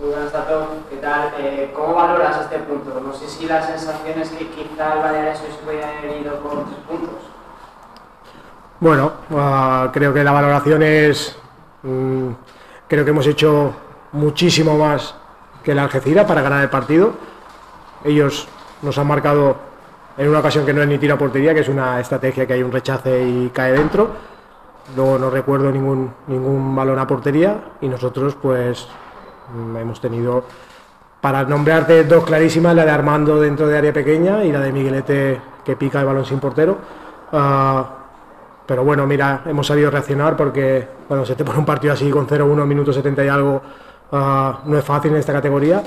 Muy buenas ¿qué tal? Eh, ¿Cómo valoras este punto? No sé si la sensación es que quizá el hoy se puede haber ido con tres puntos. Bueno, uh, creo que la valoración es. Um, creo que hemos hecho muchísimo más que la Algeciras para ganar el partido. Ellos nos han marcado en una ocasión que no es ni tiro a portería, que es una estrategia que hay un rechace y cae dentro. Luego no recuerdo ningún, ningún balón a portería y nosotros pues mm, hemos tenido, para nombrarte dos clarísimas, la de Armando dentro de área pequeña y la de Miguelete que pica el balón sin portero. Uh, pero bueno, mira, hemos sabido reaccionar porque cuando se te pone un partido así con 0-1, minuto 70 y algo, uh, no es fácil en esta categoría.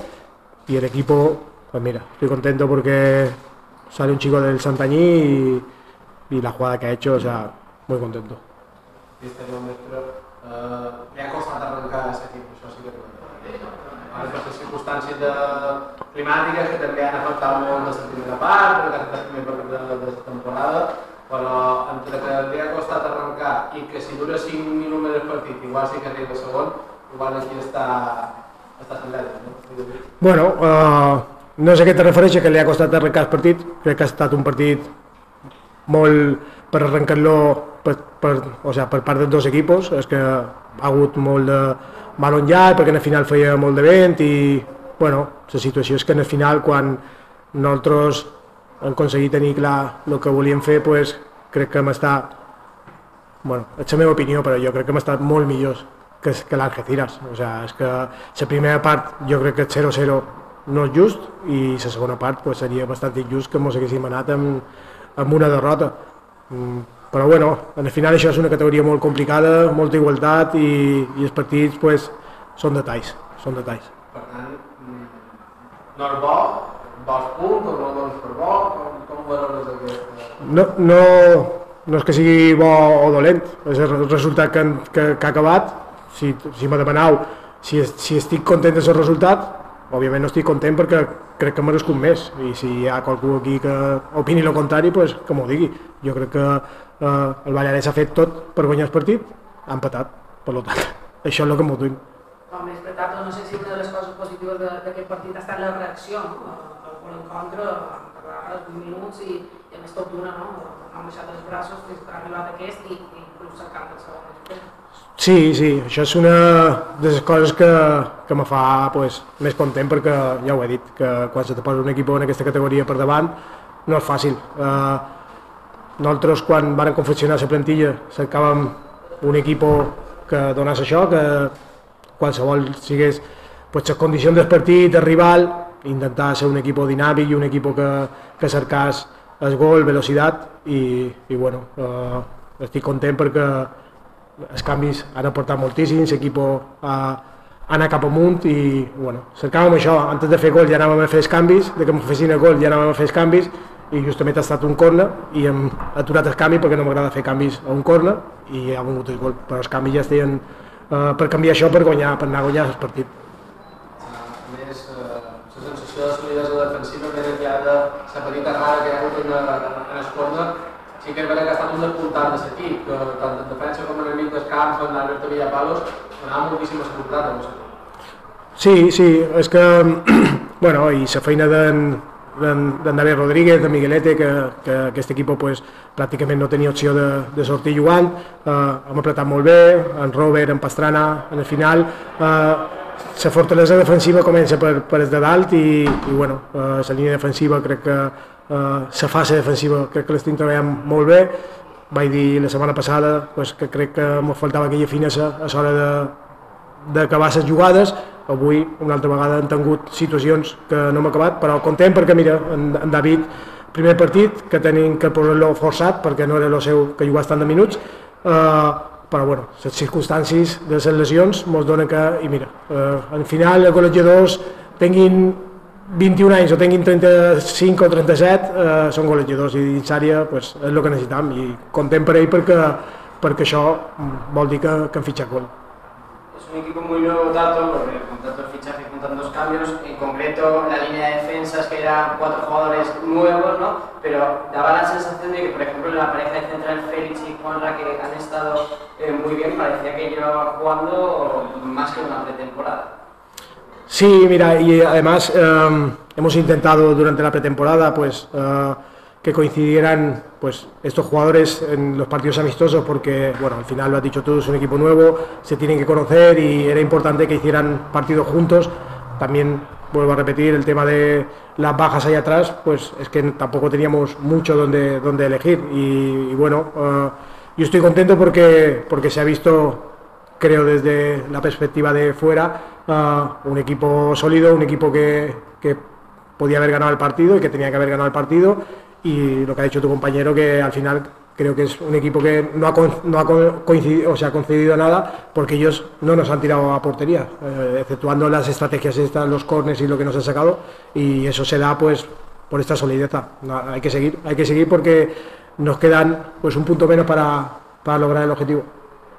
Y el equipo, pues mira, estoy contento porque sale un chico del Santañí y, la jugada que ha hecho, o sea, muy contento. Momento eh, li ha circumstàncies de... climàtiques que també han afectat molt la primera part, perquè ha estat el primer partit de, de la temporada, però entre que li ha costat arrencar i que si dura 5 minuts el partit, igual sí que arriba segon, igual aquí està, està sendat, no? Bueno, uh, no sé què te refereix que li ha costat arrencar el partit, crec que ha estat un partit molt per arrencar-lo per, per, o sea, per part dels dos equipos, és que ha hagut molt de balon llarg perquè en el final feia molt de vent i bueno, la situació és que en el final quan nosaltres hem aconseguit tenir clar el que volíem fer pues, crec que hem estat bueno, és la meva opinió però jo crec que hem estat molt millors que, que l'Algeciras. O sea, és que la primera part jo crec que 0-0 no és just i la segona part pues, seria bastant injust que ens haguéssim anat amb, amb una derrota. Mm, però bueno, al final això és una categoria molt complicada, molta igualtat i, i els partits pues, són detalls, són detalls. Per tant, mm, no és bo, vols punts o no dones per bo, com, com valores aquest? No, no, no és que sigui bo o dolent, és el resultat que, que, que ha acabat, si, si me demaneu si, si estic content del resultat, òbviament no estic content perquè crec que merescut més i si hi ha qualcú aquí que opini el contrari, pues, que m'ho digui. Jo crec que eh, el Valladolid ha fet tot per guanyar el partit, ha empatat, per tant, això és el que m'ho duim. Com més veritat, no sé si una de les coses positives d'aquest partit ha estat la reacció, no? el gol en contra, als 20 minuts i, i a més tot d'una, no? han baixat els braços fins que ha arribat aquest i, i inclús el segon. Sí, sí, això és una de les coses que, que me fa pues, més content perquè ja ho he dit, que quan se te posa un equip en aquesta categoria per davant no és fàcil. Eh, nosaltres quan vam confeccionar la plantilla cercàvem un equip que donés això, que qualsevol sigués pues, les condicions del partit, del rival, intentar ser un equip dinàmic i un equip que, que cercàs el gol, velocitat i, i bueno, eh, estic content perquè els canvis han aportat moltíssim, l'equip ha, anat cap amunt i bueno, cercàvem això, antes de fer gol ja anàvem a fer els canvis, de que em fessin el gol ja anàvem a fer els canvis i justament ha estat un corner i hem aturat el canvi perquè no m'agrada fer canvis a un corner i ha vingut el gol, però els canvis ja estaven uh, per canviar això per guanyar, per anar a guanyar el partit. A més, eh, la sensació de solidesa defensiva més enllà de la petita rara que hi ha hagut en, en el corner, sí que és veritat que ha estat un despuntat de l'equip, que tant en defensa com en el mig dels camps, en l'Alberto Villapalos, donava a l'equip. Sí, sí, és que, bueno, i la feina d'en d'en David Rodríguez, de Miguelete, que, que aquest equip pues, pràcticament no tenia opció de, de sortir jugant, eh, hem apretat molt bé, en Robert, en Pastrana, en el final, eh, la fortalesa defensiva comença per, per de dalt i, i bueno, eh, la línia defensiva crec que la fase defensiva crec que l'estem treballant molt bé, vaig dir la setmana passada pues, que crec que em faltava aquella finesa a l'hora de, d'acabar les jugades, avui una altra vegada han tingut situacions que no hem acabat, però content perquè mira, en, en David, primer partit que tenim que posar-lo forçat perquè no era el seu que jugava tant de minuts, eh, però bueno, les circumstàncies de les lesions ens donen que, i mira, eh, al final els golejadors tinguin 21 anys o tinguin 35 o 37 eh, són golejadors i dins àrea pues, és el que necessitam i content per ell perquè, perquè això vol dir que, que han fitxat gol un equipo muy nuevo tanto, porque con tantos fichajes, con tantos cambios, en concreto la línea de defensas que eran cuatro jugadores nuevos, ¿no? Pero daba la sensación de que, por ejemplo, la pareja de central Félix y Juanra que han estado eh, muy bien, parecía que llevaba jugando más que una pretemporada. Sí, mira, y además em, hemos intentado durante la pretemporada pues eh, que coincidieran pues estos jugadores en los partidos amistosos porque bueno al final lo has dicho tú es un equipo nuevo se tienen que conocer y era importante que hicieran partidos juntos. También vuelvo a repetir el tema de las bajas ahí atrás pues es que tampoco teníamos mucho donde, donde elegir. Y, bueno eh, yo estoy contento porque porque se ha visto creo desde la perspectiva de fuera un equipo sólido, un equipo que, podía haber ganado el partido y que tenía que haber ganado el partido y lo que ha dicho tu compañero que al final creo que es un equipo que no ha, no ha coincidido, o sea, concedido nada porque ellos no nos han tirado a portería, eh, exceptuando las estrategias estas, los corners y lo que nos han sacado y eso se da pues por esta solidez. hay que seguir, hay que seguir porque nos quedan pues un punto menos para, para lograr el objetivo.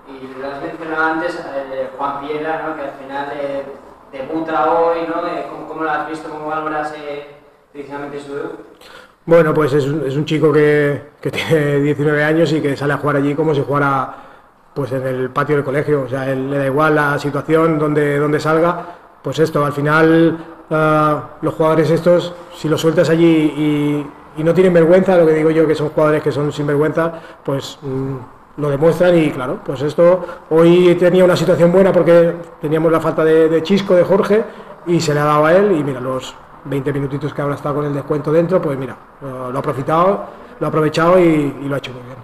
Y lo antes, eh, Juan Piedra, ¿no? que al final eh, debuta hoy, ¿no? Eh, ¿Cómo, lo has visto, cómo valoras precisamente su debut? Bueno, pues es un, es un chico que, que, tiene 19 años y que sale a jugar allí como si jugara pues en el patio del colegio. O sea, él, le da igual la situación donde, donde salga. Pues esto, al final los jugadores estos, si los sueltas allí y, y, no tienen vergüenza, lo que digo yo que son jugadores que son sin vergüenza, pues... Mm, lo demuestran y claro, pues esto hoy tenía una situación buena porque teníamos la falta de, Chisco, de Jorge y se le ha dado a él y mira, los 20 minutitos que habrá estado con el descuento dentro, pues mira, lo, ha aprovechado, lo ha aprovechado y, lo ha hecho muy bien.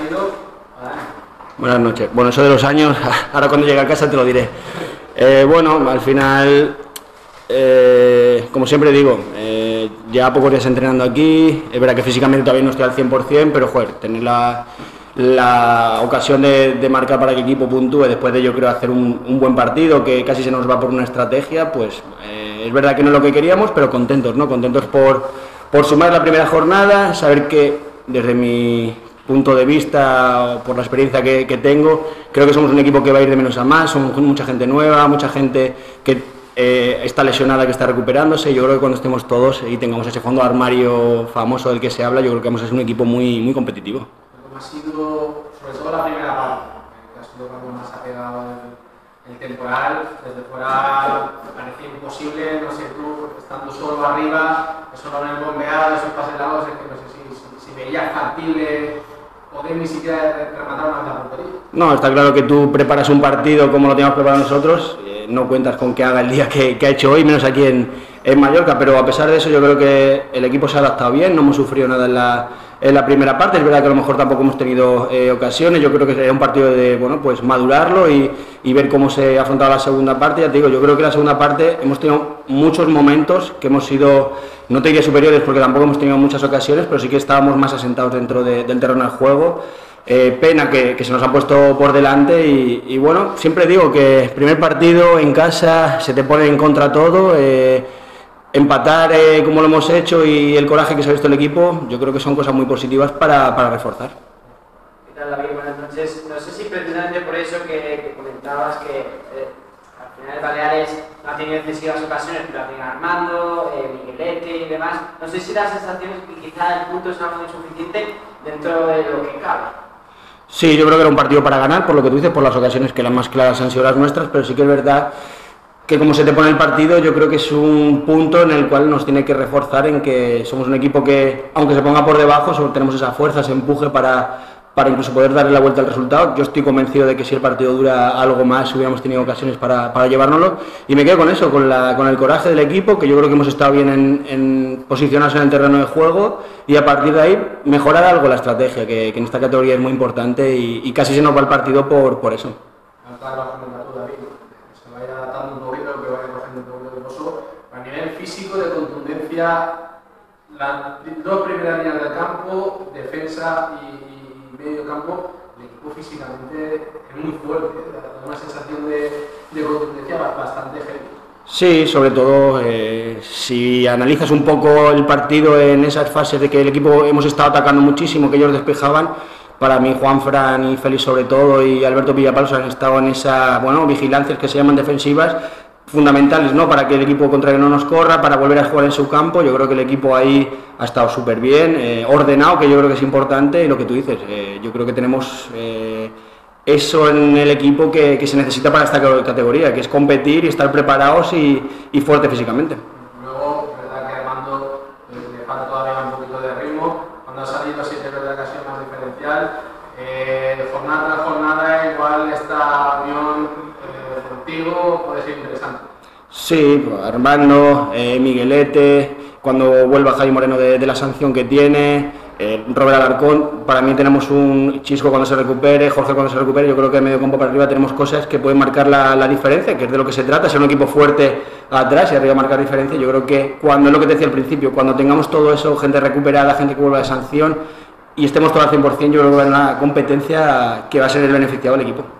Y. Buenas noches. Bueno, eso de los años, ahora cuando llegue a casa te lo diré. Eh, bueno, al final, eh, como siempre digo, eh, ya pocos días entrenando aquí, es verdad que físicamente todavía no estoy al 100%, pero joder, tener la, ocasión de, marcar para que equipo puntúe, después de yo creo hacer un, buen partido, que casi se nos va por una estrategia, pues es verdad que no es lo que queríamos, pero contentos, ¿no? Contentos por, por sumar la primera jornada, saber que desde mi punto de vista, por la experiencia que, tengo, creo que somos un equipo que va a ir de menos a más, somos mucha gente nueva, mucha gente que eh, está lesionada, que está recuperándose. Yo creo que cuando estemos todos y tengamos ese fondo armario famoso del que se habla, yo creo que vamos a ser un equipo muy, muy competitivo. ¿Cómo ha sido, sobre todo la primera parte, que ha sido cuando más ha pegado el, temporal, desde fuera parecía imposible, no sé tú, estando solo arriba, eso no el bombeado, esos pases largos, es que no sé si, si, si veías factible ni siquiera. No, está claro que tú preparas un partido como lo teníamos preparado nosotros, eh, no cuentas con que haga el día que, ha hecho hoy, menos aquí en, en, Mallorca, pero a pesar de eso yo creo que el equipo se ha adaptado bien, no hemos sufrido nada en la, en la primera parte, es verdad que a lo mejor tampoco hemos tenido eh, ocasiones, yo creo que es un partido de bueno, pues madurarlo y, ver cómo se ha afrontado la segunda parte, ya te digo, yo creo que la segunda parte hemos tenido muchos momentos que hemos sido no te diría superiores porque tampoco hemos tenido muchas ocasiones, pero sí que estábamos más asentados dentro del terreno del juego. Eh, pena que, se nos ha puesto por delante y, bueno, siempre digo que primer partido en casa se te pone en contra todo, eh, empatar eh, como lo hemos hecho y el coraje que se ha visto el equipo, yo creo que son cosas muy positivas para, reforzar. ¿Qué tal, David? Buenas noches. No sé si precisamente por eso que, comentabas que al final Baleares no ha tenido excesivas ocasiones, pero ha tenido Armando, Miguelete y demás. No sé si da la sensación que quizá el punto es algo insuficiente dentro de lo que cabe. Sí, yo creo que era un partido para ganar, por lo que tú dices, por las ocasiones que las más claras han sido las nuestras, pero sí que es verdad que como se te pone el partido, yo creo que es un punto en el cual nos tiene que reforzar en que somos un equipo que, aunque se ponga por debajo, tenemos esa fuerza, ese empuje para, para incluso poder darle la vuelta al resultado. Yo estoy convencido de que si el partido dura algo más, hubiéramos tenido ocasiones para, para llevárnoslo. Y me quedo con eso, con, la, con el coraje del equipo, que yo creo que hemos estado bien en, en posicionarse en el terreno de juego y a partir de ahí mejorar algo la estrategia, que, que en esta categoría es muy importante y, y, casi se nos va el partido por, por eso. Nivel físico, de contundencia, las dos primeras líneas del campo, defensa y medio campo, el equipo físicamente es muy fuerte, da una sensación de, de contundencia bastante heavy. Sí, sobre todo eh, si analizas un poco el partido en esas fases de que el equipo hemos estado atacando muchísimo, que ellos despejaban, para mí Juan Fran y Félix sobre todo y Alberto Villapalos han estado en esa, bueno, vigilancias que se llaman defensivas fundamentales ¿no? para que el equipo contrario no nos corra, para volver a jugar en su campo. Yo creo que el equipo ahí ha estado súper bien, eh, ordenado, que yo creo que es importante, y lo que tú dices, eh, yo creo que tenemos eh, eso en el equipo que, que, se necesita para esta categoría, que es competir y estar preparados y, y fuerte físicamente. Luego, verdad que Armando le falta todavía un poquito de ritmo, cuando ha salido sí es verdad que ha sido más diferencial. jornada tras jornada, igual esta unión contigo puede ser interesante. Sí, Armando, eh, Miguelete, cuando vuelva Jaime Moreno de, la sanción que tiene, eh, Robert Alarcón, para mí tenemos un Chisco cuando se recupere, Jorge cuando se recupere, yo creo que medio campo para arriba tenemos cosas que pueden marcar la, la, diferencia, que es de lo que se trata, ser un equipo fuerte atrás y arriba marcar diferencia. Yo creo que cuando es lo que te decía al principio, cuando tengamos todo eso, gente recuperada, gente que vuelva de sanción y estemos todo al 100%, yo creo que va a haber una competencia que va a ser el beneficiado del equipo.